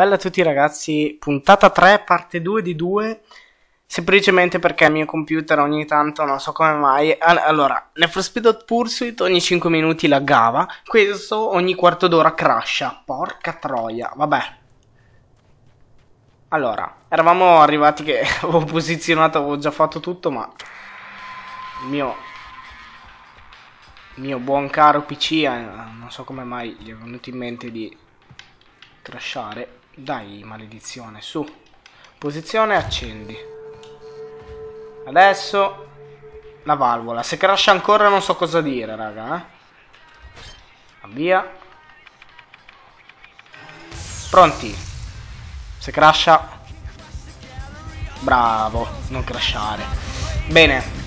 Bella a tutti ragazzi, puntata 3, parte 2 di 2, semplicemente perché il mio computer ogni tanto, non so come mai, allora, nel Speed Pursuit ogni 5 minuti laggava, questo ogni quarto d'ora crasha, porca troia, vabbè. Allora, eravamo arrivati che avevo posizionato, avevo già fatto tutto, ma il mio, il mio buon caro PC, eh, non so come mai gli è venuto in mente di crashare. Dai, maledizione, su. Posizione, accendi. Adesso la valvola. Se crash ancora non so cosa dire, raga. Eh? Via. Pronti. Se crasha... Bravo, non crashare. Bene.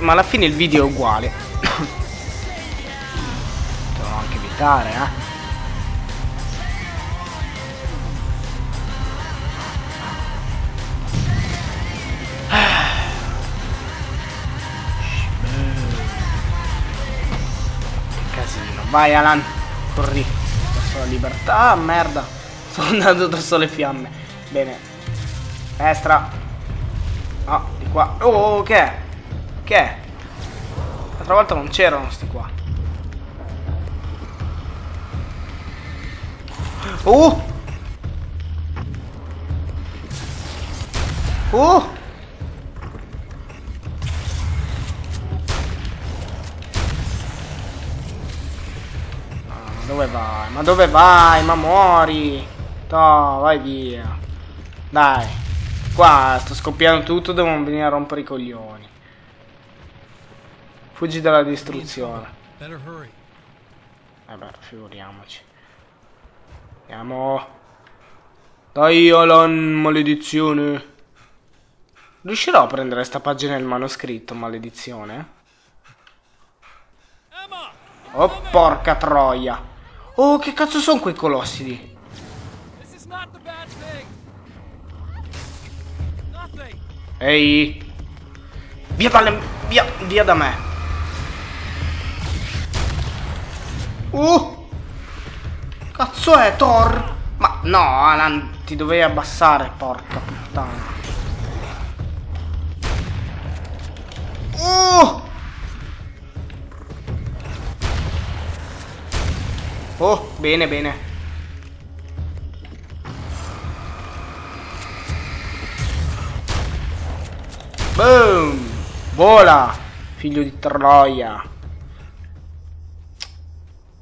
Ma alla fine il video è uguale. Devo anche evitare, eh. Vai Alan, corri. Verso la libertà. Ah, merda. Sto andando verso le fiamme. Bene. Destra. No, di qua. Oh, che è? Che è? L'altra volta non c'erano sti qua. Uh! Uh! dove vai? Ma dove vai? Ma muori! No, vai via. Dai. Qua sto scoppiando tutto, devono venire a rompere i coglioni. Fuggi dalla distruzione. Eh beh, figuriamoci. Andiamo. Dai Alan, maledizione. Riuscirò a prendere sta pagina del manoscritto, maledizione? Oh, porca troia. Oh, che cazzo sono quei colossi lì? Ehi! Via dalle... Via, via da me! Uh! Cazzo è, Thor? Ma no, Alan, ti dovevi abbassare, porca puttana. Uh! Oh, bene, bene. Boom! Vola! Figlio di Troia.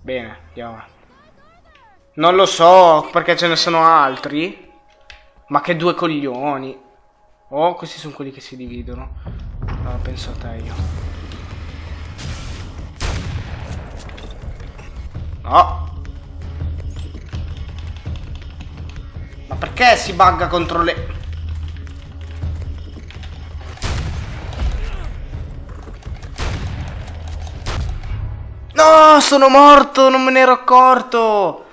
Bene, andiamo. Non lo so, perché ce ne sono altri. Ma che due coglioni. Oh, questi sono quelli che si dividono. No, penso a te io. No. Ma perché si bugga contro le... sono morto, non me ne ero accorto.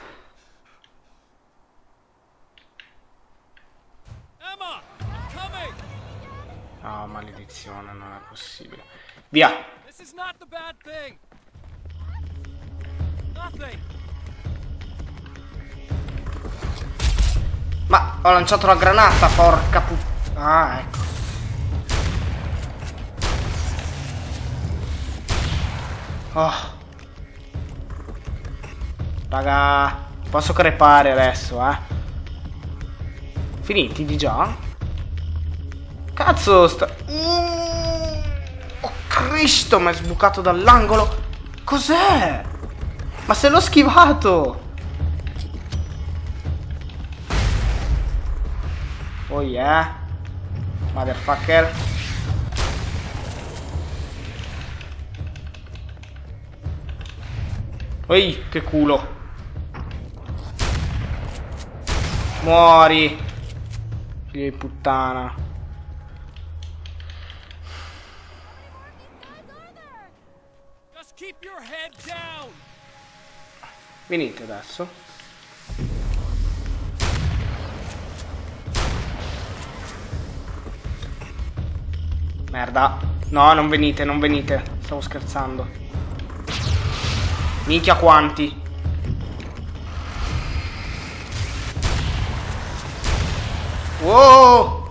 Ah, oh, maledizione, non è possibile. Via. Ma ho lanciato la granata, porca puttana. Ah, ecco. Oh. Raga, posso crepare adesso, eh. Finiti di già? Cazzo, sta... Uh, oh Cristo, mi è sbucato dall'angolo. Cos'è? Ma se l'ho schivato! Oh yeah! Motherfucker! Oi, che culo! Muori! Figlio di puttana! Venite adesso. Merda. No, non venite, non venite. Stavo scherzando. Minchia quanti. Wow!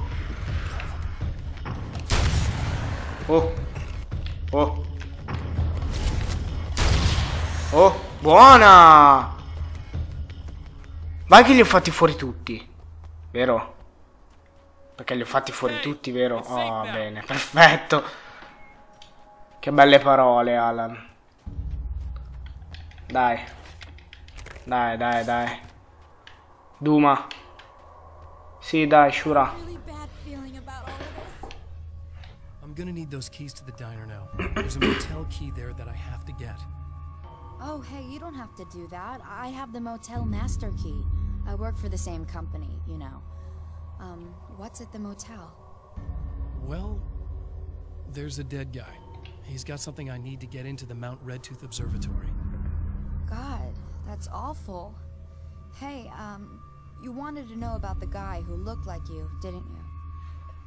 Oh. Oh. Oh, buona! Vai che li ho fatti fuori tutti. Vero? Perché li ho fatti fuori tutti, vero? Oh, bene, perfetto. Che belle parole, Alan. Dai. Dai, dai, dai. Duma. Sì, dai, Shura. I'm gonna need those keys to the diner now. There's a motel key there that I have to get. Oh, hey, you don't have to do that. I have the motel master key. I work for the same company, you know. Um, what's at the motel? Well, there's a dead guy. He's got something I need to get into the Mount Redtooth Observatory. God, that's awful. Hey, um, you wanted to know about the guy who looked like you, didn't you?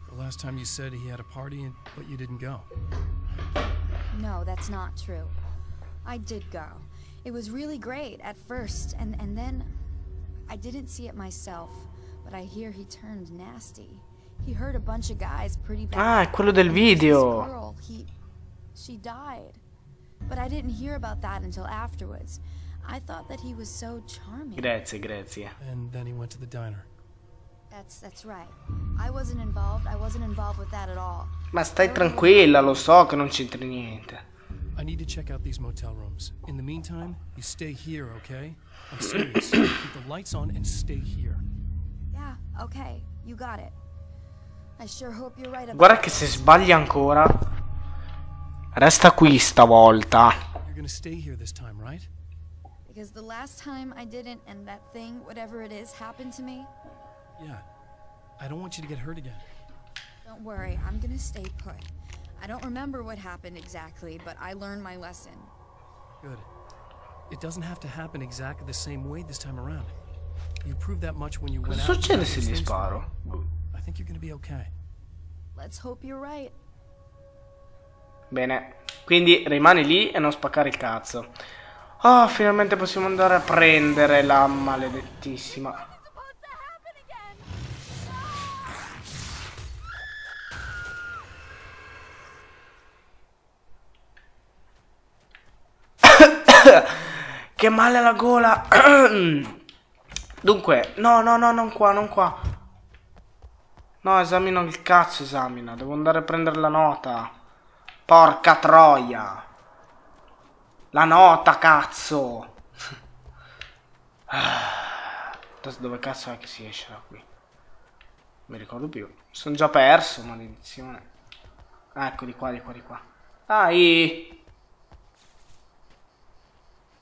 The last time you said he had a party, and- but you didn't go. No, that's not true. I did go. It was really great at first, and, and then I didn't see it myself, but I hear he turned nasty. He hurt a bunch of guys pretty bad. Ah, è quello del And this video. girl, he, she died. But I didn't hear about that until afterwards. I thought that he was so charming. Grazie, grazie. And then he went to the diner. That's that's right. I wasn't involved. I wasn't involved with that at all. Ma stai tranquilla, lo so che non c'entri niente. I need to check out these motel rooms. In the meantime, you stay here, okay? I'm serious. Keep the lights on and stay here. Yeah, okay. You got it. I sure hope you're right about Guarda che se sbagli ancora, resta qui stavolta. You're gonna stay here this time, right? Because the last time I didn't and that thing, whatever it is, happened to me. Yeah. I don't want you to get hurt again. Don't worry, I'm gonna stay put. I don't remember what happened exactly, but I learned my lesson. Good. It doesn't have to happen exactly the same way this time around. You proved that much when you went out. and succede got se these gli sparo? I think you're gonna be okay. Let's hope you're right. Bene, quindi rimani lì e non spaccare il cazzo. Oh, finalmente possiamo andare a prendere la maledettissima. che male alla gola. Dunque, no, no, no, non qua, non qua. No, esamino il cazzo, esamina. Devo andare a prendere la nota. Porca troia. La nota, cazzo. Adesso dove cazzo è che si esce da qui? Non mi ricordo più. Sono già perso, maledizione. Ah, ecco, di qua, di qua, di qua. Dai.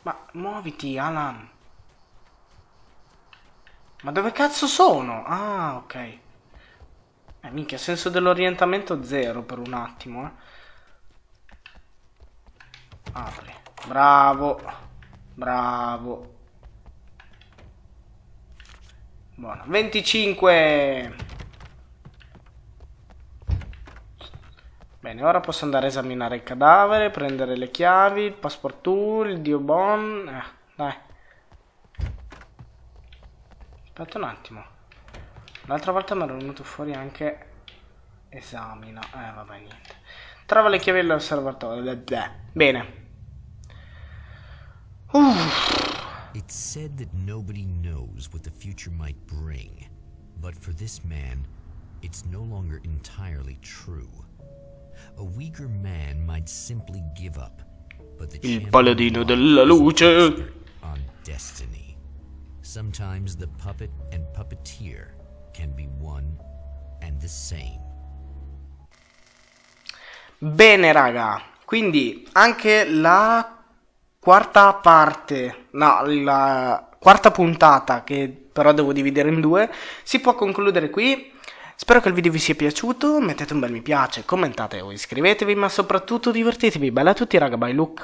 Ma muoviti, Alan. Ma dove cazzo sono? Ah, ok. Eh, minchia, senso dell'orientamento zero per un attimo, eh. Apri. Bravo. Bravo. Buono. 25. Bene, ora posso andare a esaminare il cadavere, prendere le chiavi, il passport tool, il dio bon. Eh, dai. Aspetta un attimo. L'altra volta mi era venuto fuori anche esamina. Eh, vabbè, niente. Trova le chiavi dell'osservatorio. Beh, Bene. It's said that nobody knows what the future might bring, but for this man, it's no longer entirely true. A weaker man might simply give up, but the Il paladino della luce. on destiny. Sometimes the puppet and puppeteer can be one and the same. Bene, raga. Quindi anche la quarta parte, no, la quarta puntata, che però devo dividere in due, si può concludere qui. Spero che il video vi sia piaciuto. Mettete un bel mi piace, commentate o iscrivetevi, ma soprattutto divertitevi. Bella a tutti, raga. Bye, Luke.